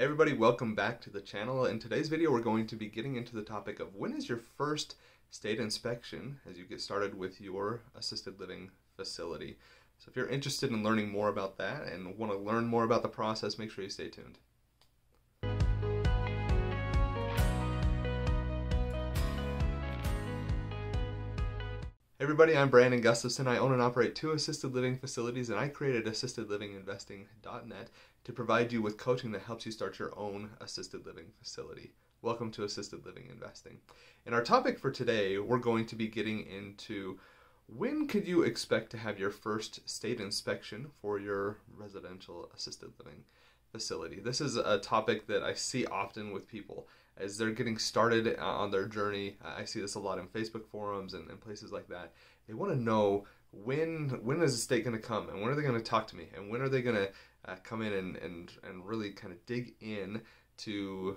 Everybody, welcome back to the channel. In today's video, we're going to be getting into the topic of when is your first state inspection as you get started with your assisted living facility. So if you're interested in learning more about that and want to learn more about the process, make sure you stay tuned. Everybody, I'm Brandon Gustafson. I own and operate two assisted living facilities, and I created assistedlivinginvesting.net to provide you with coaching that helps you start your own assisted living facility. Welcome to Assisted Living Investing. And our topic for today, we're going to be getting into when could you expect to have your first state inspection for your residential assisted living facility? This is a topic that I see often with people as they're getting started uh, on their journey. I see this a lot in Facebook forums and, and places like that. They want to know when when is the state going to come and when are they going to talk to me and when are they going to uh, come in and, and and really kind of dig in to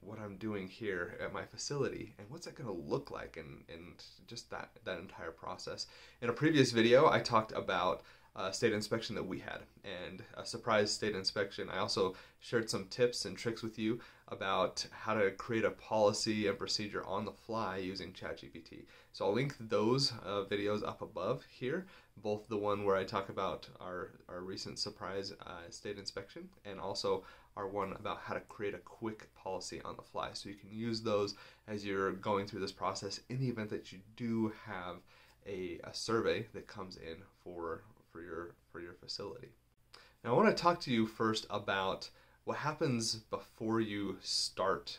what I'm doing here at my facility and what's that going to look like and, and just that, that entire process. In a previous video, I talked about a state inspection that we had and a surprise state inspection. I also shared some tips and tricks with you about how to create a policy and procedure on the fly using ChatGPT. So I'll link those uh, videos up above here, both the one where I talk about our, our recent surprise uh, state inspection and also our one about how to create a quick policy on the fly. So you can use those as you're going through this process in the event that you do have a, a survey that comes in for for your for your facility. Now I want to talk to you first about what happens before you start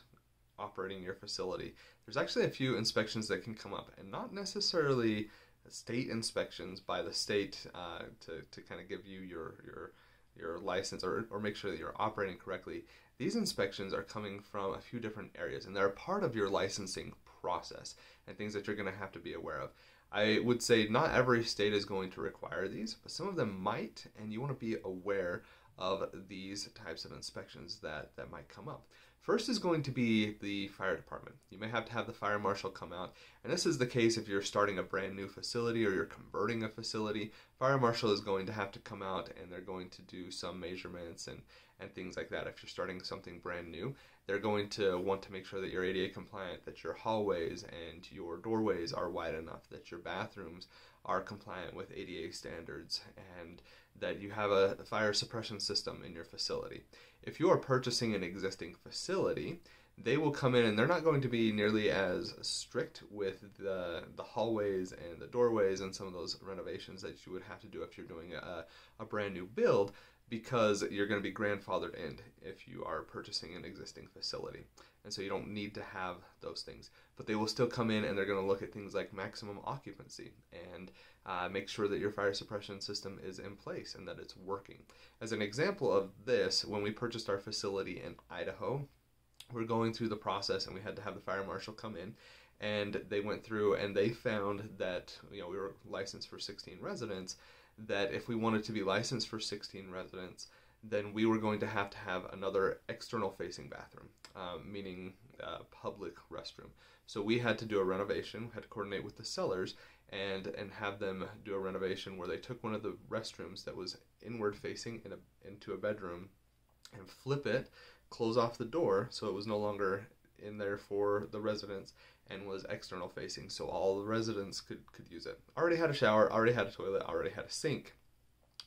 operating your facility. There's actually a few inspections that can come up, and not necessarily state inspections by the state uh, to, to kind of give you your your your license or, or make sure that you're operating correctly. These inspections are coming from a few different areas, and they're a part of your licensing process and things that you're going to have to be aware of. I would say not every state is going to require these, but some of them might, and you want to be aware of these types of inspections that, that might come up. First is going to be the fire department. You may have to have the fire marshal come out, and this is the case if you're starting a brand new facility or you're converting a facility. Fire marshal is going to have to come out and they're going to do some measurements and, and things like that if you're starting something brand new. They're going to want to make sure that you're ADA compliant, that your hallways and your doorways are wide enough, that your bathrooms are compliant with ADA standards, and that you have a fire suppression system in your facility. If you are purchasing an existing facility, they will come in and they're not going to be nearly as strict with the the hallways and the doorways and some of those renovations that you would have to do if you're doing a, a brand new build because you're going to be grandfathered in if you are purchasing an existing facility. And so you don't need to have those things. But they will still come in and they're going to look at things like maximum occupancy and uh, make sure that your fire suppression system is in place and that it's working. As an example of this, when we purchased our facility in Idaho, we're going through the process and we had to have the fire marshal come in and they went through and they found that you know we were licensed for 16 residents that if we wanted to be licensed for 16 residents, then we were going to have to have another external facing bathroom, um, meaning uh, public restroom. So we had to do a renovation, we had to coordinate with the sellers and and have them do a renovation where they took one of the restrooms that was inward facing in a, into a bedroom and flip it, close off the door so it was no longer in there for the residents and was external facing so all the residents could could use it. Already had a shower, already had a toilet, already had a sink.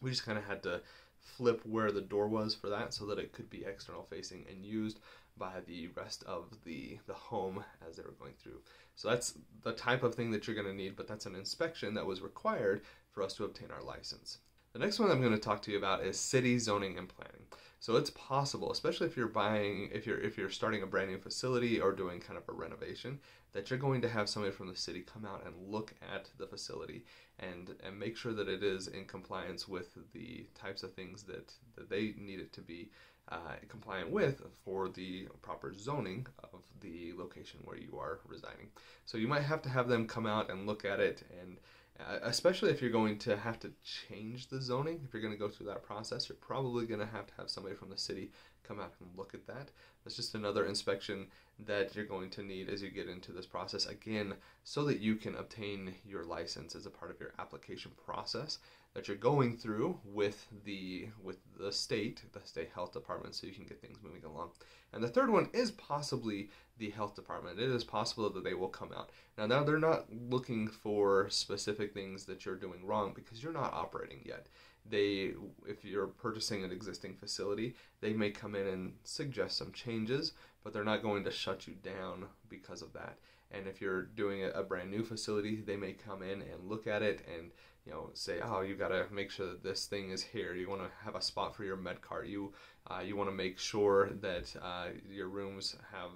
We just kind of had to flip where the door was for that so that it could be external facing and used by the rest of the the home as they were going through. So that's the type of thing that you're going to need, but that's an inspection that was required for us to obtain our license. The next one I'm going to talk to you about is city zoning and planning. So it's possible, especially if you're buying, if you're if you're starting a brand new facility or doing kind of a renovation, that you're going to have somebody from the city come out and look at the facility and and make sure that it is in compliance with the types of things that that they need it to be uh, compliant with for the proper zoning of the location where you are residing. So you might have to have them come out and look at it and Uh, especially if you're going to have to change the zoning, if you're going to go through that process, you're probably going to have to have somebody from the city come out and look at that. That's just another inspection that you're going to need as you get into this process again so that you can obtain your license as a part of your application process that you're going through with the with the state the state health department so you can get things moving along and the third one is possibly the health department. It is possible that they will come out. Now now they're not looking for specific things that you're doing wrong because you're not operating yet. They if you're purchasing an existing facility they may come in and suggest some changes but they're not going to shut you down because of that. And if you're doing a, brand new facility they may come in and look at it and you know say oh you got to make sure that this thing is here. You want to have a spot for your med cart. You uh, you want to make sure that uh, your rooms have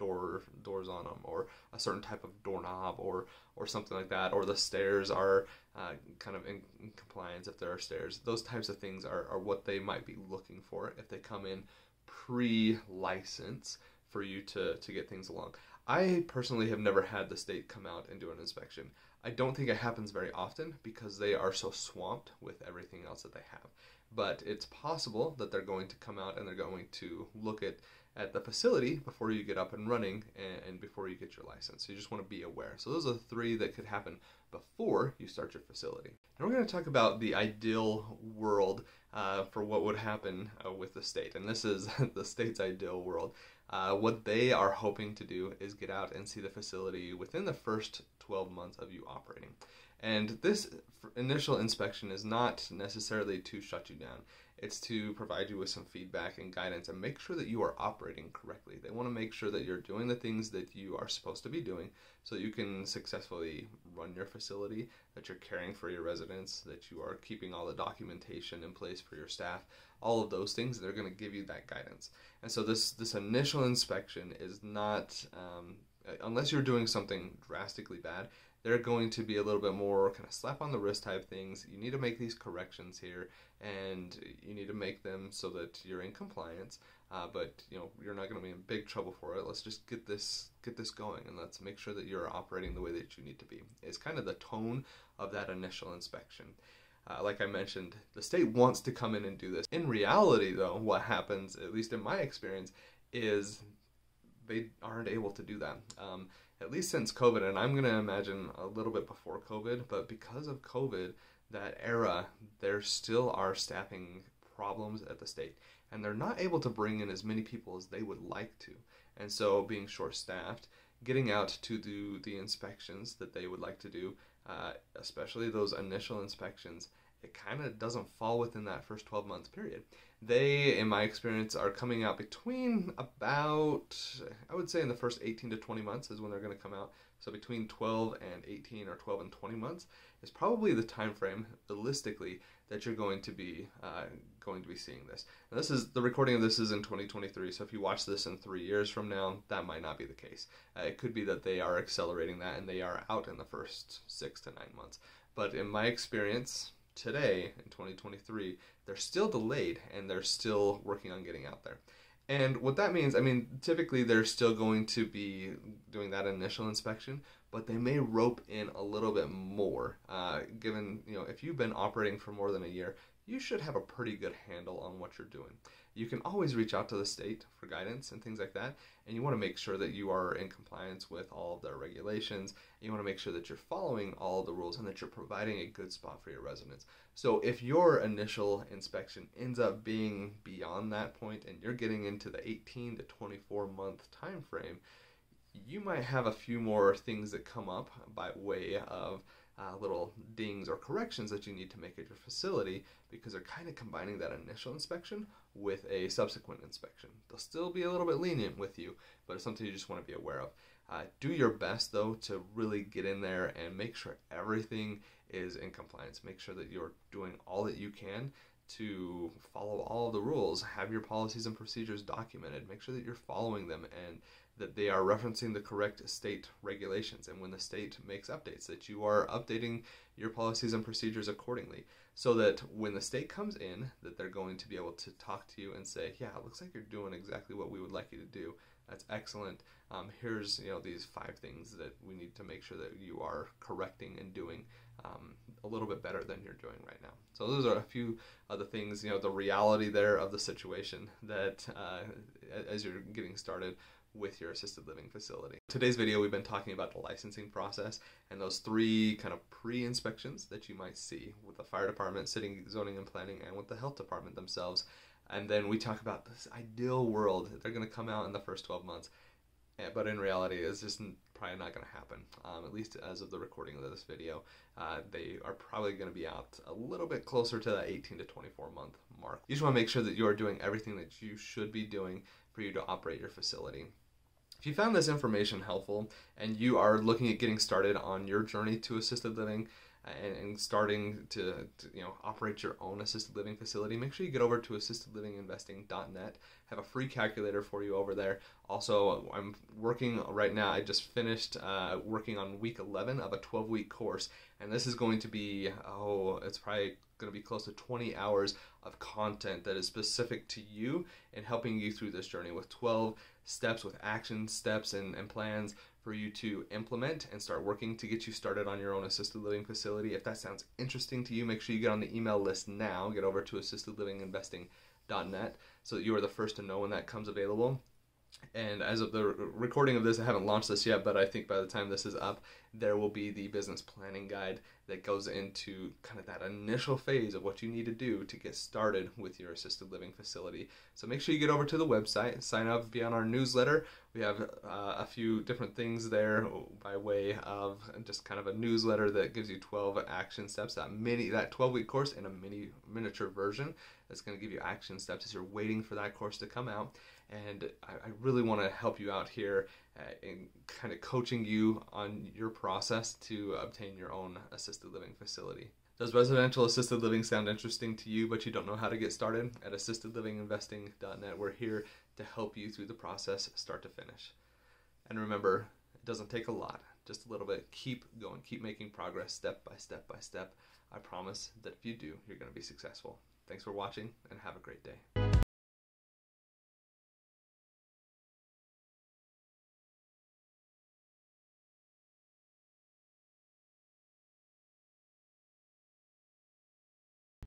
door doors on them or a certain type of doorknob or or something like that or the stairs are uh, kind of in, compliance if there are stairs. Those types of things are, are what they might be looking for if they come in pre-license for you to to get things along. I personally have never had the state come out and do an inspection. I don't think it happens very often because they are so swamped with everything else that they have. But it's possible that they're going to come out and they're going to look at at the facility before you get up and running and, before you get your license. So you just want to be aware. So those are three that could happen before you start your facility. And we're going to talk about the ideal world uh, for what would happen uh, with the state. And this is the state's ideal world. Uh, what they are hoping to do is get out and see the facility within the first 12 months of you operating. And this initial inspection is not necessarily to shut you down. It's to provide you with some feedback and guidance and make sure that you are operating correctly. They want to make sure that you're doing the things that you are supposed to be doing so that you can successfully run your facility, that you're caring for your residents, that you are keeping all the documentation in place for your staff, all of those things. They're going to give you that guidance. And so this this initial inspection is not um, unless you're doing something drastically bad they're going to be a little bit more kind of slap on the wrist type things. You need to make these corrections here, and you need to make them so that you're in compliance. Uh, but you know you're not going to be in big trouble for it. Let's just get this get this going, and let's make sure that you're operating the way that you need to be. It's kind of the tone of that initial inspection. Uh, like I mentioned, the state wants to come in and do this. In reality, though, what happens, at least in my experience, is they aren't able to do that. Um, at least since COVID, and I'm going to imagine a little bit before COVID, but because of COVID, that era, there still are staffing problems at the state, and they're not able to bring in as many people as they would like to. And so, being short staffed, getting out to do the inspections that they would like to do, uh, especially those initial inspections, it kind of doesn't fall within that first 12 months period. They, in my experience, are coming out between about, I would say in the first 18 to 20 months is when they're going to come out. So between 12 and 18 or 12 and 20 months is probably the time frame, realistically, that you're going to be uh, going to be seeing this. And this is the recording of this is in 2023. So if you watch this in three years from now, that might not be the case. Uh, it could be that they are accelerating that and they are out in the first six to nine months. But in my experience, today in 2023, they're still delayed and they're still working on getting out there. And what that means, I mean, typically they're still going to be doing that initial inspection, but they may rope in a little bit more. Uh, given, you know, if you've been operating for more than a year, you should have a pretty good handle on what you're doing you can always reach out to the state for guidance and things like that. And you want to make sure that you are in compliance with all of their regulations. You want to make sure that you're following all the rules and that you're providing a good spot for your residents. So if your initial inspection ends up being beyond that point and you're getting into the 18 to 24 month time frame, you might have a few more things that come up by way of uh, little dings or corrections that you need to make at your facility because they're kind of combining that initial inspection with a subsequent inspection. They'll still be a little bit lenient with you, but it's something you just want to be aware of. Uh, do your best though to really get in there and make sure everything is in compliance. Make sure that you're doing all that you can to follow all the rules. Have your policies and procedures documented. Make sure that you're following them and that they are referencing the correct state regulations and when the state makes updates that you are updating your policies and procedures accordingly. So that when the state comes in that they're going to be able to talk to you and say yeah it looks like you're doing exactly what we would like you to do. That's excellent. Um, here's you know these five things that we need to make sure that you are correcting and doing um, a little bit better than you're doing right now. So those are a few of the things, you know, the reality there of the situation that uh, as you're getting started with your assisted living facility. Today's video we've been talking about the licensing process and those three kind of pre-inspections that you might see with the fire department, city zoning and planning, and with the health department themselves. And then we talk about this ideal world. They're going to come out in the first 12 months. But in reality, it's just probably not going to happen. Um, at least as of the recording of this video, uh, they are probably going to be out a little bit closer to that 18 to 24 month mark. You just want to make sure that you are doing everything that you should be doing for you to operate your facility. If you found this information helpful and you are looking at getting started on your journey to assisted living, and, and starting to, to, you know operate your own assisted living facility, make sure you get over to assistedlivinginvesting.net. Have a free calculator for you over there. Also, I'm working right now. I just finished uh, working on week 11 of a 12 week course, and this is going to be oh, it's probably going to be close to 20 hours of content that is specific to you and helping you through this journey with 12 steps, with action steps and, and plans for you to implement and start working to get you started on your own assisted living facility. If that sounds interesting to you, make sure you get on the email list now. Get over to assistedlivinginvesting.net so that you are the first to know when that comes available. And as of the recording of this, I haven't launched this yet, but I think by the time this is up, there will be the business planning guide that goes into kind of that initial phase of what you need to do to get started with your assisted living facility. So make sure you get over to the website, sign up, be on our newsletter. We have uh, a few different things there by way of just kind of a newsletter that gives you 12 action steps, that mini, that 12 week course in a mini miniature version that's going to give you action steps as you're waiting for that course to come out and I, I really want to help you out here uh, in kind of coaching you on your process to obtain your own assisted living facility. Does residential assisted living sound interesting to you, but you don't know how to get started? At assistedlivinginvesting.net, we're here to help you through the process, start to finish. And remember, it doesn't take a lot, just a little bit. Keep going, keep making progress step by step by step. I promise that if you do, you're going to be successful. Thanks for watching and have a great day.